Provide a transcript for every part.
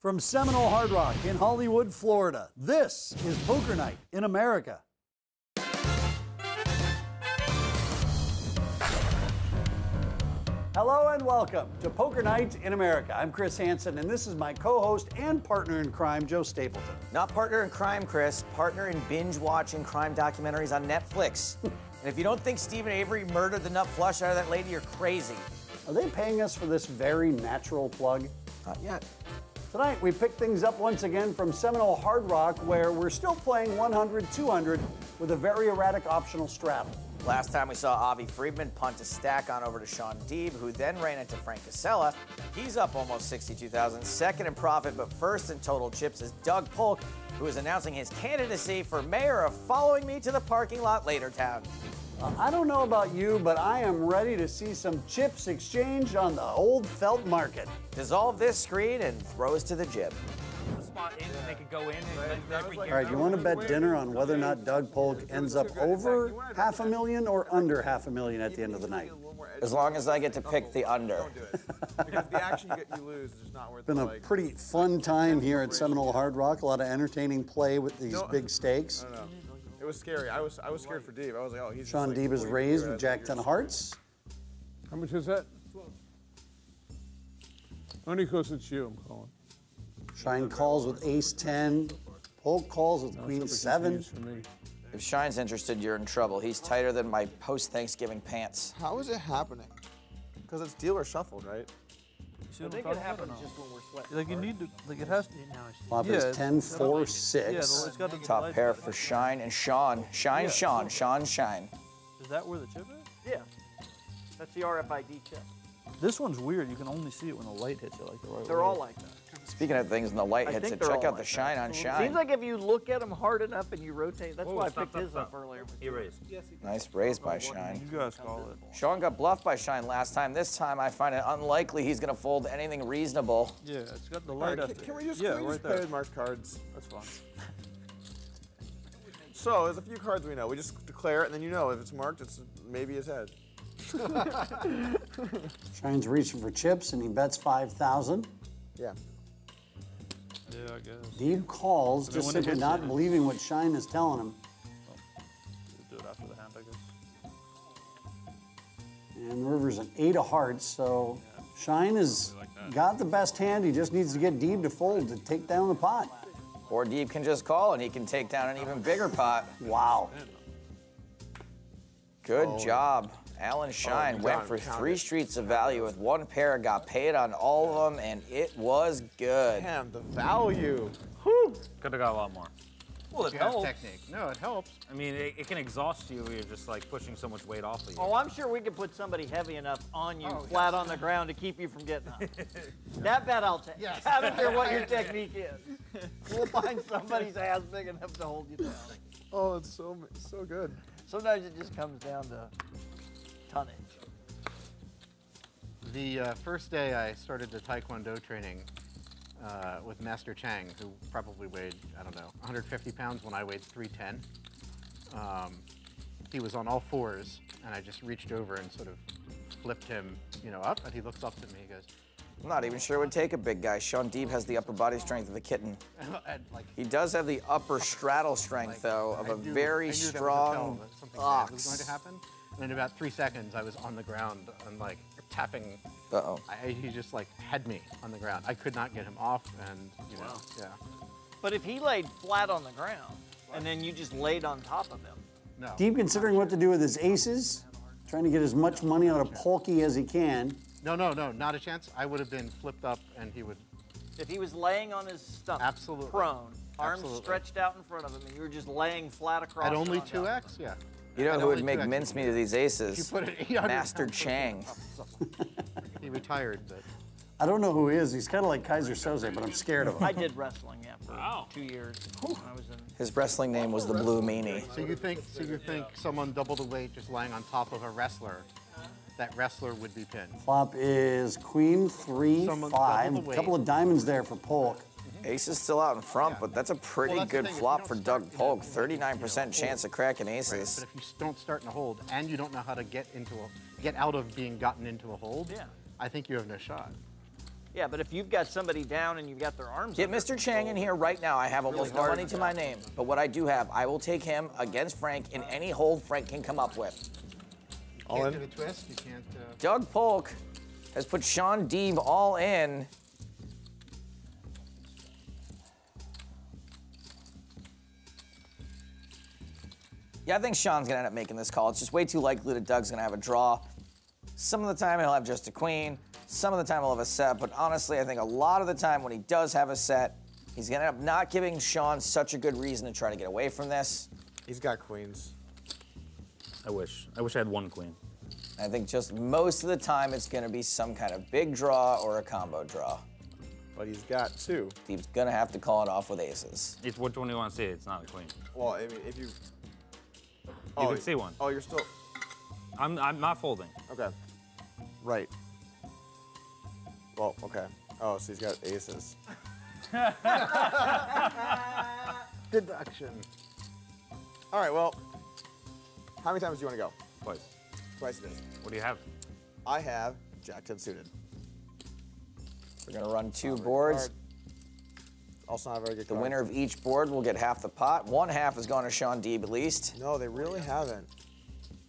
From Seminole Hard Rock in Hollywood, Florida, this is Poker Night in America. Hello and welcome to Poker Night in America. I'm Chris Hansen, and this is my co host and partner in crime, Joe Stapleton. Not partner in crime, Chris. Partner in binge watching crime documentaries on Netflix. and if you don't think Steven Avery murdered the nut flush out of that lady, you're crazy. Are they paying us for this very natural plug? Not yet. Tonight, we pick things up once again from Seminole Hard Rock, where we're still playing 100 200 with a very erratic optional straddle. Last time we saw Avi Friedman punt a stack on over to Shaun Deeb, who then ran into Frank Kassela. He's up almost 62,000, second in profit, but first in total chips is Doug Polk, who is announcing his candidacy for mayor of Following Me to the Parking Lot Later Town. Uh, I don't know about you, but I am ready to see some chips exchanged on the old felt market. Dissolve this screen and throw us to the jib. spot in, they could go in and every All right, you want to bet dinner on whether or not Doug Polk ends up over half a million or under half a million at the end of the night? As long as I get to pick the under. It. Because the action you, get, you lose is not worth Been a pretty fun time here at Seminole Hard Rock. A lot of entertaining play with these big stakes. I don't know. It was scary. I was I was scared for Dave. I was like, oh, he's. Shaun like, Deeb is raised with Jack ten of hearts. How much is that? Only because it's you, I'm calling. Shine calls with ace ten. Polk calls with That's queen seven. confused For me. If Shine's interested, you're in trouble. He's tighter than my post Thanksgiving pants. How is it happening? Because it's dealer shuffled, right? I think it happens just when we're sweating. Like you need to, like it has to. Flop Yeah, is it's- 10, 4, Yeah, 6. it's got the Top pair on it. for Shine and Shaun. Shine, Yeah. Shaun, Shaun, Shine. Is that where the chip is? Yeah. That's the RFID chip. This one's weird. You can only see it when the light hits it like the right They're way. all like that. Speaking of things, when the light I hits it, check all out the Shine that. on Shine. Seems like if you look at them hard enough and you rotate, that's why I picked stop, his stop. up earlier. Erase. nice raise by Shine. You guys call it. Shaun got bluffed by Shine last time. This time, I find it unlikely he's going to fold anything reasonable. Yeah, it's got the All light right, up can, can we just, Yeah, can right there. with marked cards? That's fine. So there's a few cards we know. We just declare it, and then you know if it's marked, it's maybe his head. Shine's reaching for chips and he bets 5,000. Yeah. Yeah, I guess. Deeb calls, then just when simply not it- believing what Shine is telling him. Do it after the hand, I guess. And the river's an eight of hearts, so Shine has got the best hand. He just needs to get Deeb to fold to take down the pot. Or Deeb can just call and he can take down an even bigger pot. Wow. Good job. Alan oh, Shine you went got for three it. streets of value with one pair, got paid on all of them, and it was good. Damn, the value. Could have got a lot more. Well, it helps. technique. No, it helps. I mean, it, it can exhaust you. You're just like pushing so much weight off of you. Oh, I'm sure we could put somebody heavy enough on you, Oh, flat on the ground, to keep you from getting up. that bet I'll take. Yes. I don't care what your technique is. We'll find somebody's ass big enough to hold you down. Oh, it's so so good. Sometimes it just comes down to tonnage. The uh, first day I started the Taekwondo training uh, with Master Chang, who probably weighed, I don't know, 150 pounds when I weighed 310. Um, he was on all fours, and I just reached over and sort of flipped him, you know, up, and he looks up to me. He goes, I'm not even sure it would take a big guy. Shaun Deeb has the upper body strength of a kitten. He does have the upper straddle strength, though, of a very I knew that was a strong tell that something bad was going ox. To happen. And in about three seconds, I was on the ground and like tapping. Uh-oh. I, he just like had me on the ground. I could not get him off, and you know, yeah. But if he laid flat on the ground and then you just laid on top of him, No. Deeb considering what to do with his aces, trying to get as much money out of Polky as he can. No, no, no, not a chance. I would have been flipped up, and he would. if he was laying on his stomach, Absolutely. prone, arms Absolutely. stretched out in front of him, and you were just laying flat across At only two. X, yeah. You know At who would make 2X. mincemeat of these aces? You put an 800 Master Chang. He retired, but I don't know who he is. He's kind of like Keyser Soze, but I'm scared of him. I did wrestling, yeah, for two years. I was in. His wrestling name was the Blue Meanie. so you think so you think someone double the weight just lying on top of a wrestler, that wrestler would be pinned. Flop is queen, three, Someone five. A couple of diamonds there for Polk. Ace is still out in front, but that's a pretty Well, that's good thing, if you flop for Doug you know, Polk. you know, 39% chance of cracking aces. But if you don't start in a hold and you don't know how to get into a get out of being gotten into a hold, Yeah. I think you have no shot. Yeah, but if you've got somebody down and you've got their arms Get under Mr. Chang in here right now. I have almost no money to my name. But what I do have, I will take him against Frank in any hold Frank can come up with. All Can't in? do a twist. You can't. Uh, Doug Polk has put Shaun Deeb all in. Yeah, I think Shaun's gonna end up making this call. It's just way too likely that Doug's gonna have a draw. Some of the time he'll have just a queen. Some of the time he'll have a set. But honestly, I think a lot of the time when he does have a set, he's gonna end up not giving Shaun such a good reason to try to get away from this. He's got queens. I wish. I wish I had one queen. I think just most of the time it's gonna be some kind of big draw or a combo draw. But he's got two. He's gonna have to call it off with aces. It's which one do you want to see? It's not a queen. Well, I mean, if you. You oh, can see one. Oh, you're still. I'm, I'm not folding. Okay. Right. Well, okay. Oh, so he's got aces. deduction. All right, well, how many times do you want to go? Twice. Twice it is. What do you have? I have Jack 10 suited. We're gonna run two boards. Card. Also not a very good The card. winner of each board will get half the pot. One half is going to Shaun Deeb at least, No, they really haven't.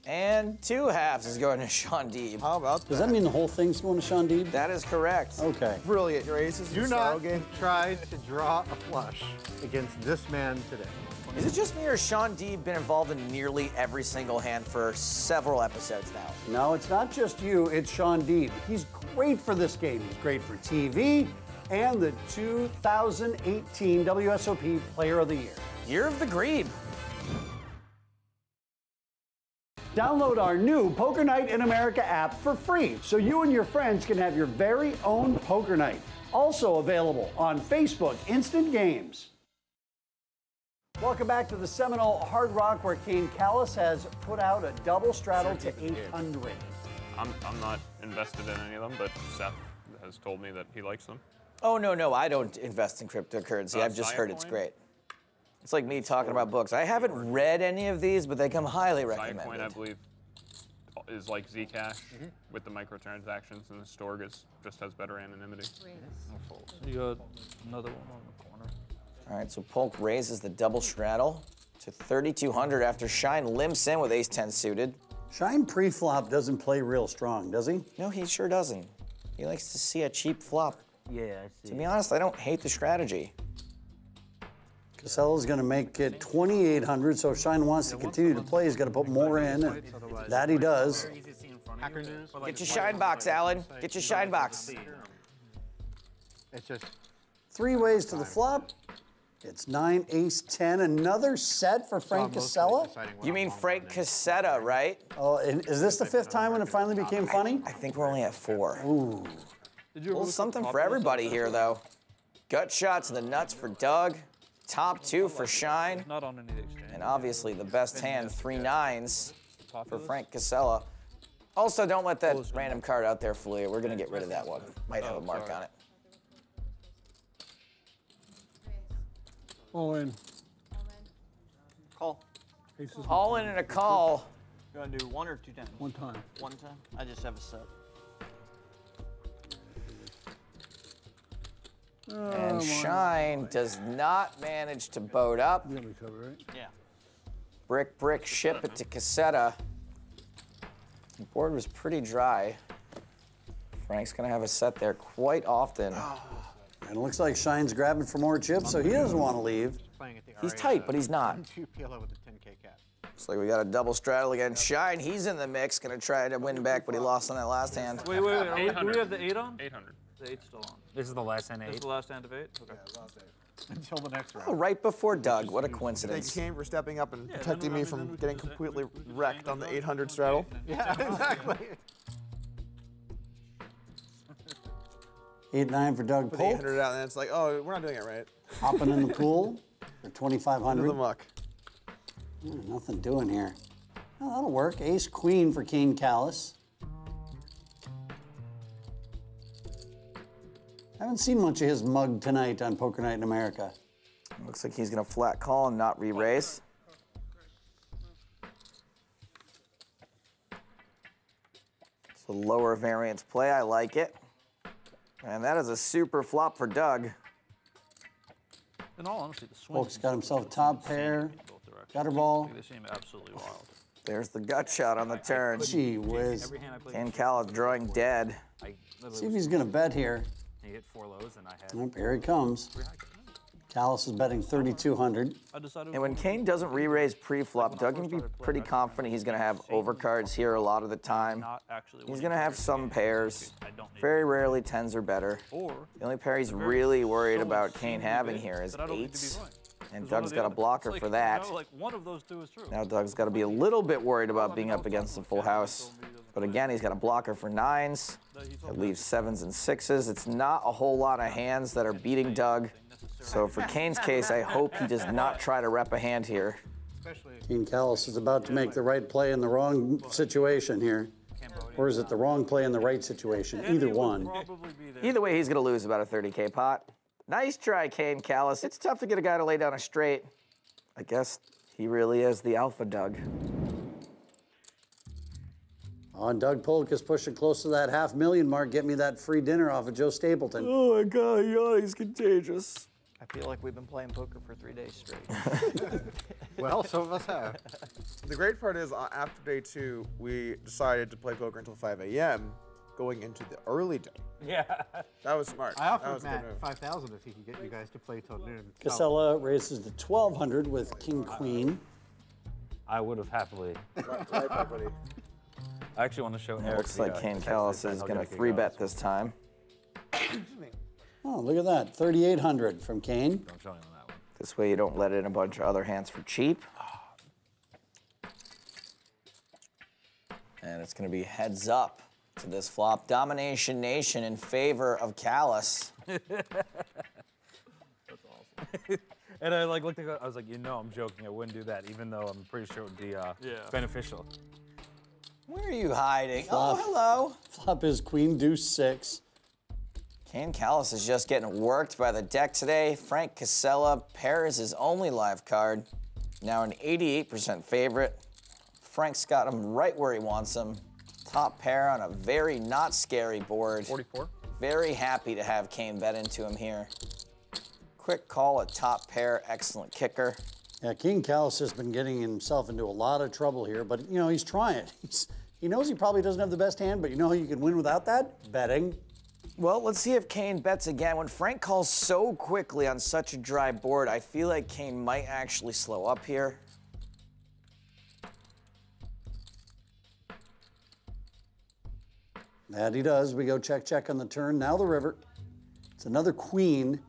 and two halves is going to Shaun Deeb. How about Does that mean the whole thing's going to Shaun Deeb? That is correct. Okay. Brilliant. Your aces in Do the style not game. try to draw a flush against this man today. Is it just me or has Shaun Deeb been involved in nearly every single hand for several episodes now? No, it's not just you, it's Shaun Deeb. He's great for this game. He's great for TV and the 2018 WSOP Player of the Year. Year of the Grebe. Download our new Poker Night in America app for free so you and your friends can have your very own poker night. Also available on Facebook Instant Games. Welcome back to the Seminole Hard Rock where Kane Kalas has put out a double straddle to 800. I'm, I'm not invested in any of them, but Seth has told me that he likes them. Oh no, no, I don't invest in cryptocurrency. Uh, I've just heard it's great. It's like me talking about books. I haven't read any of these, but they come highly Siacoin, recommended. I believe, is like Zcash with the microtransactions, and the Storj is, just has better anonymity. You got another one on the corner. All right, so Polk raises the double straddle to 3,200 after Shine limps in with ace 10 suited. Shine pre-flop doesn't play real strong, does he? No, he sure doesn't. He likes to see a cheap flop. Yeah, I see. To be honest, I don't hate the strategy. Kassela's going to make it 2,800, so if Shine wants to continue to play, he's got to put more in, and that he does. Get your shine box, Alan. Get your shine box. It's just Three ways to the flop. It's nine, ace, 10. Another set for Frank mostly Kassela. You mean Frank right Casetta, right? Oh, and is this the fifth time when it finally became funny? I think we're only at four. Ooh. Did you Well, ever something for everybody here, though. Gut shot to the nuts for Doug. Top two for Shine. Not on any exchange. And obviously the best hand, three nines for Frank Kassela. Also, don't let that random card out there fool you. We're going to get rid of that one. Might have a mark on it. All in. Call. Aces All in and a call. You want to do one or two times? one time. One time? I just have a set. And oh, Shine does not manage to boat up. You got me covered, right? Yeah. Brick, brick, ship it to Cassetta. The board was pretty dry. Frank's going to have a set there quite often. And it looks like Shine's grabbing for more chips, so he doesn't want to leave. Playing at the He's tight, but he's not. Two PLO with a 10k cap. Looks like we got a double straddle against Shine. He's in the mix, going to try to win back what he lost on that last hand. Wait, wait, wait. Are we, do we have the eight on? 800. The eight's still on. This is the last hand This is the last hand of eight? Okay. Until the next round. Oh, right before Doug. What a Thank you, coincidence. Kane, for stepping up and Yeah, protecting me from getting completely we- we- wrecked on the 800 straddle. Yeah, exactly. Eight, nine for Doug Put the Polk, 800 out, and it's like, oh, we're not doing it right. hopping in the pool for Into 2,500. the muck. Hmm, Nothing doing here. Oh, that'll work. Ace queen for Kane Kalas. I haven't seen much of his mug tonight on Poker Night in America. Looks like he's going to flat call and not re-raise. It's a lower variance play. I like it. And that is a super flop for Doug. In all honesty, the swing. Polk's got himself top pair, gutter ball. They seem absolutely oh, wild. There's the gut shot on the turn. Gee whiz. Every hand I played, Ken Kalas drawing dead. I literally See if he's gonna bet here. He hit four lows, and I had. Nope, here he comes. Kalas is betting 3,200. And when Kane doesn't re-raise pre-flop, Doug can be pretty confident he's going to have overcards here a lot of the time. He's going to have some pairs. I don't need Very rarely tens are better. The only pair he's really worried about Kane having here is eights. And Doug's got a blocker for that. like one of those two is true. Now Doug's got to be a little bit worried about being up against the full house. But again, he's got a blocker for nines. It leaves sevens and sixes. It's not a whole lot of hands that are beating Doug. So for Kane's case, I hope he does not try to rep a hand here. Especially Gene Kalas is about to make the right play in the wrong situation here. Or is it the wrong play in the right situation? Either one. Probably be there. Either way, he's going to lose about a 30K pot. Nice try, Kane Kalas. It's tough to get a guy to lay down a straight. I guess he really is the alpha Doug. Oh, and Doug Polk is pushing close to that half million mark. Get me that free dinner off of Joe Stapleton. Oh my God, yeah, he's contagious. I feel like we've been playing poker for three days straight. well, some of us have. The great part is, uh, after day two, we decided to play poker until 5 a.m., going into the early day. Yeah. That was smart. I that offered was Matt 5,000 if he could get you guys to play till noon. Kassela raises to 1,200 with King Queen. I would have happily. Right, right, right. I actually want to show Eric. Looks the, like uh, Kane text Kalas is going to get three bet this time. Oh, look at that. 3,800 from Kane. I'm showing on that one. This way you don't let in a bunch of other hands for cheap. And it's going to be heads up to this flop. Domination Nation in favor of Kalas. And I like looked at it, I was like, you know, I'm joking. I wouldn't do that, even though I'm pretty sure it would be uh, Yeah. beneficial. Where are you hiding? Flop. Oh, hello. Flop is Queen Deuce 6. Kane Kalas is just getting worked by the deck today. Frank Kassela, pair is his only live card. Now an 88% favorite. Frank's got him right where he wants him. Top pair on a very not scary board. 44. Very happy to have Kane bet into him here. Quick call, a top pair, excellent kicker. Yeah, King Kalas has been getting himself into a lot of trouble here, but you know, he's trying. He's, he knows he probably doesn't have the best hand, but you know how you can win without that? Betting. Well, let's see if Kane bets again. When Frank calls so quickly on such a dry board, I feel like Kane might actually slow up here. That he does. We go check, check on the turn. Now the river. It's another queen.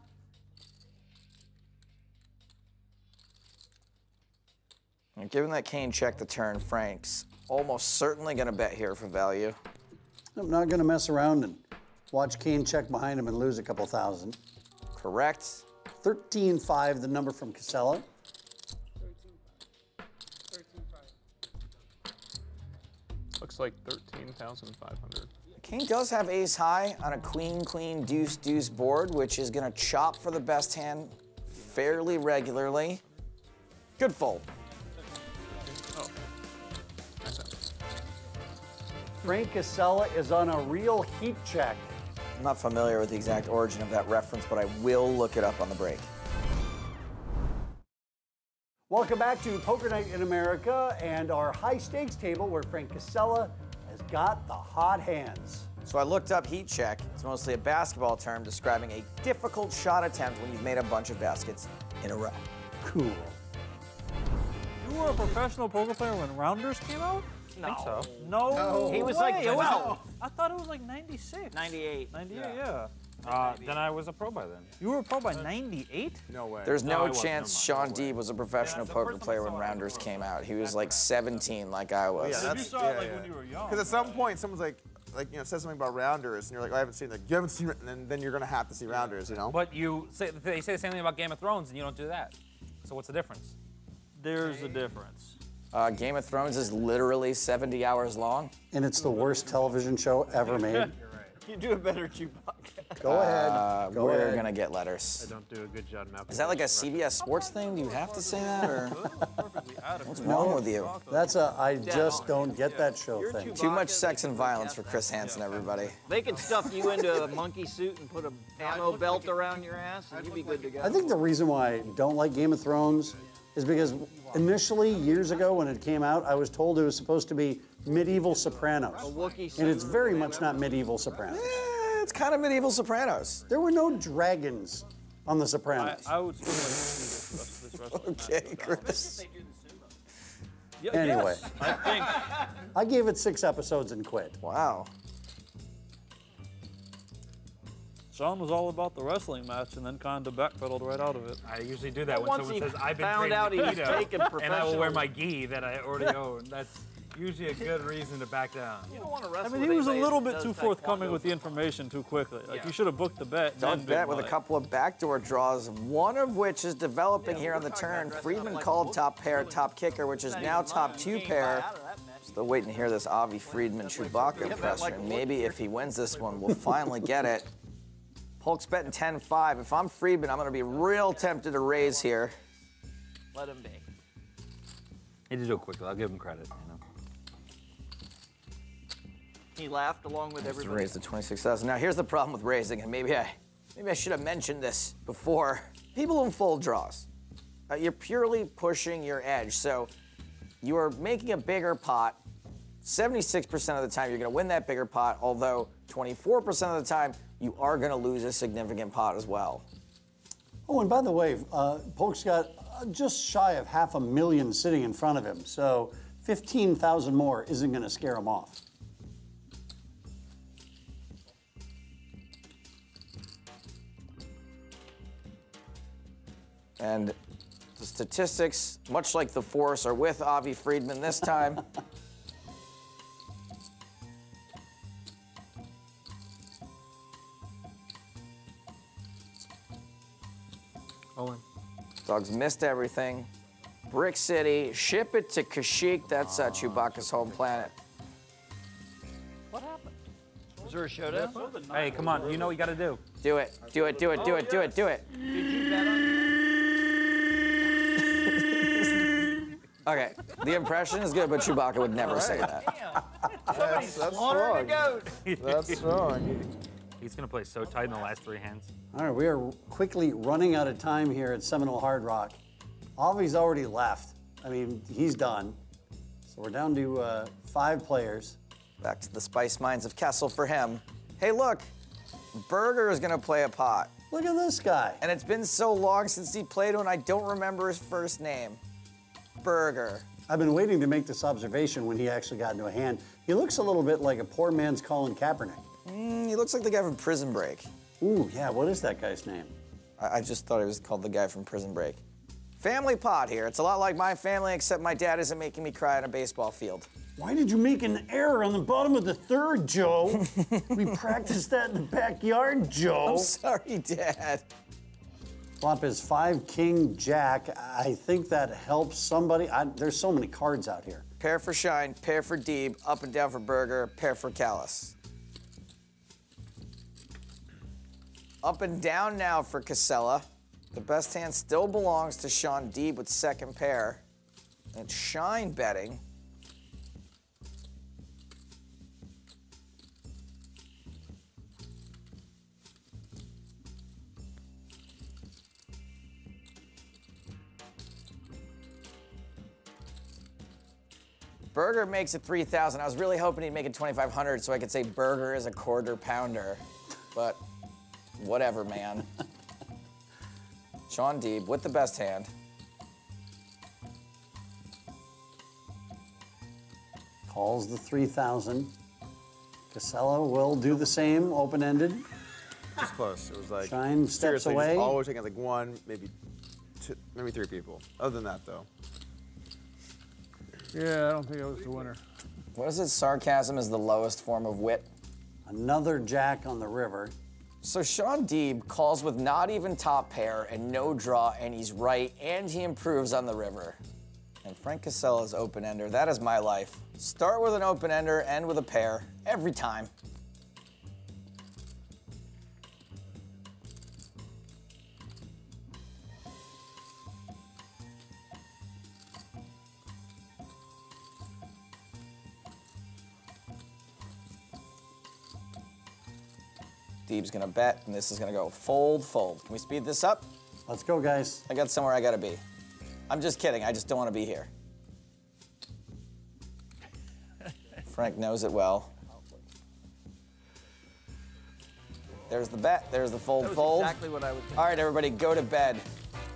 And given that Kane checked the turn, Frank's almost certainly going to bet here for value. I'm not going to mess around and watch Kane check behind him and lose a couple thousand. Correct. 13-5, the number from Kassela. Looks like 13,500. King does have ace high on a queen, queen, deuce, deuce board, which is going to chop for the best hand fairly regularly. Good fold. Oh. Frank Kassela is on a real heat check. I'm not familiar with the exact origin of that reference, but I will look it up on the break. Welcome back to Poker Night in America and our high stakes table where Frank Kassela has got the hot hands. So I looked up heat check. It's mostly a basketball term describing a difficult shot attempt when you've made a bunch of baskets in a row. Cool. You were a professional poker player when Rounders came out? I think so. No. He was way. like It was- 12. I thought it was like 96. 98. 98, yeah. Uh, then I was a pro by then. You were a pro by 98? No way. There's No, no chance Never Shaun mind. No. Deeb was a professional the poker first time I player when Rounders came out. He was like 17, like I was. Yeah, that's, you that's- saw it like yeah. when you were young. Because at some point, someone's like, like you know, says something about rounders, and you're like, I haven't seen that. You haven't seen, it, and then, then you're gonna have to see rounders, you know. But you say they say the same thing about Game of Thrones, and you don't do that. So what's the difference? There's a difference. Uh, Game of Thrones is literally 70 hours long. And it's the worst television show ever made. You do a better Chewbacca. Go ahead. Uh, Go we're ahead. gonna get letters. I don't do a good job mapping. Is that like a CBS Sports thing? Do you have to say that, or what's No, wrong with you? That's a I just don't get that show You're thing. Too much sex and violence for Chris Hansen, everybody. They could stuff you into a monkey suit and put a ammo belt around your ass, and you'd be good to go. I think the reason why I don't like Game of Thrones is because initially, years ago when it came out, I was told it was supposed to be medieval Sopranos. Wookiee And it's very much not medieval Sopranos. Eh, it's kind of medieval Sopranos. There were no dragons on The Sopranos. I would still like to see this, this. Okay, Chris. Anyway. I think I gave it six episodes and quit. Wow. Shaun was all about the wrestling match and then kind of backpedaled right out of it. I usually do that But when once someone he says I've been found trained out he was Aikido," taking and I will wear my gi that I already own. That's usually a good reason to back down. You don't want to I mean, he was a little bit too forthcoming with the information too quickly. Like, Yeah. you should have booked the bet. and Don't bet been with a couple of backdoor draws, one of which is developing here on the turn. Friedman called top pair, top kicker, which is now top two pair. Out of that match. Still waiting to hear this Avi Friedman Chewbacca impression. Maybe if he wins this one, we'll finally get it. Polk's betting 10-5. If I'm Friedman, I'm going to be real tempted to raise here. Let him be. He did do it quickly. I'll give him credit. You know. He laughed along with to everybody. raise the 26,000. Now here's the problem with raising, and maybe I, maybe I should have mentioned this before. People in full draws, uh, you're purely pushing your edge. So you are making a bigger pot. 76% of the time you're going to win that bigger pot, although 24% of the time you are going to lose a significant pot as well. Oh, and by the way, uh, Polk's got uh, just shy of half a million sitting in front of him, so 15,000 more isn't going to scare him off. And the statistics, much like the force, are with Avi Friedman this time. Owen. Dogs missed everything. Brick City, ship it to Kashyyyk. That's uh, Chewbacca's home planet. What happened? Was there a showdown? Hey, come on. You know what you got to do. Do it, do it, do it, do it, do it, do it. Did you bet on Okay, the impression is good, but Chewbacca would never say that. That's, that's Honor strong. to go. That's strong. He's going to play so tight in the last three hands. All right, we are quickly running out of time here at Seminole Hard Rock. Avi's already left. I mean, he's done. So we're down to uh, five players. Back to the spice mines of Kessel for him. Hey, look, Berger is gonna play a pot. Look at this guy. And it's been so long since he played one, I don't remember his first name. Berger. I've been waiting to make this observation when he actually got into a hand. He looks a little bit like a poor man's Colin Kaepernick. Mm, he looks like the guy from Prison Break. Ooh, yeah, what is that guy's name? I, I just thought he was called the guy from Prison Break. Family pot here. It's a lot like my family, except my dad isn't making me cry on a baseball field. Why did you make an error on the bottom of the third, Joe? we practiced that in the backyard, Joe. I'm sorry, Dad. Flop is five, king, jack. I think that helps somebody. I, there's so many cards out here. Pair for Shine, pair for Deeb, up and down for Berger, pair for Kalas. Up and down now for Kassela. The best hand still belongs to Shaun Deeb with second pair. And Shine betting. Berger makes it 3,000. I was really hoping he'd make it 2,500 so I could say Burger is a quarter pounder. But whatever, man. Shaun Deeb with the best hand. Calls the 3,000. Kassela will do the same, open-ended. It was close. It was like Shine steps seriously, away. Just always taking like one, maybe two, maybe three people. Other than that, though. Yeah, I don't think I was the winner. What is it? Sarcasm is the lowest form of wit. Another jack on the river. So Shaun Deeb calls with not even top pair and no draw, and he's right, and he improves on the river. And Frank Kassela's open ender. That is my life. Start with an open ender, end with a pair, every time. Deeb's gonna bet, and this is gonna go fold, fold. Can we speed this up? Let's go, guys. I got somewhere I gotta be. I'm just kidding. I just don't want to be here. Frank knows it well. There's the bet. There's the fold, That was fold. exactly what I was All right, everybody, go to bed.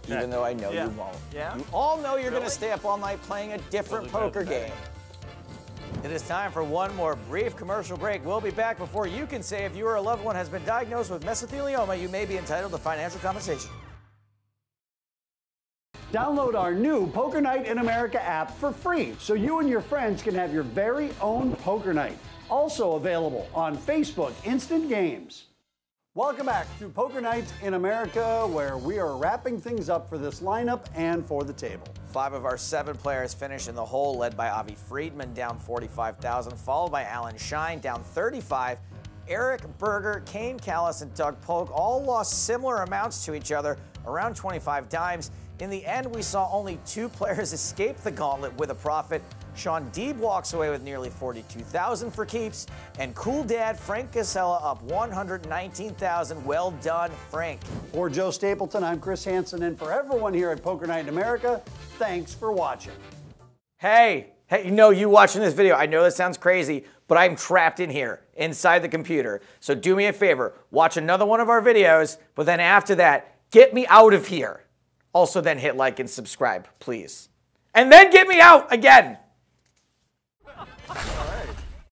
Even though I know Yeah. you won't. Yeah? You all know you're Really? gonna stay up all night playing a different Totally poker go to game. It is time for one more brief commercial break. We'll be back before you can say if you or a loved one has been diagnosed with mesothelioma, you may be entitled to financial compensation. Download our new Poker Night in America app for free so you and your friends can have your very own poker night. Also available on Facebook Instant Games. Welcome back to Poker Night in America, where we are wrapping things up for this lineup and for the table. Five of our seven players finished in the hole, led by Avi Friedman, down 45,000, followed by Alan Shine, down 35. Eric Berger, Kane Kalas, and Doug Polk all lost similar amounts to each other, around 25 dimes. In the end, we saw only two players escape the gauntlet with a profit. Shaun Deeb walks away with nearly 42,000 for keeps, and cool dad Frank Kassela up 119,000. Well done, Frank. For Joe Stapleton, I'm Chris Hansen, and for everyone here at Poker Night in America, thanks for watching. Hey, hey, you know, you watching this video, I know this sounds crazy, but I'm trapped in here, inside the computer. So do me a favor, watch another one of our videos, but then after that, get me out of here. Also, then hit like and subscribe, please. And then get me out again. Ha ha ha!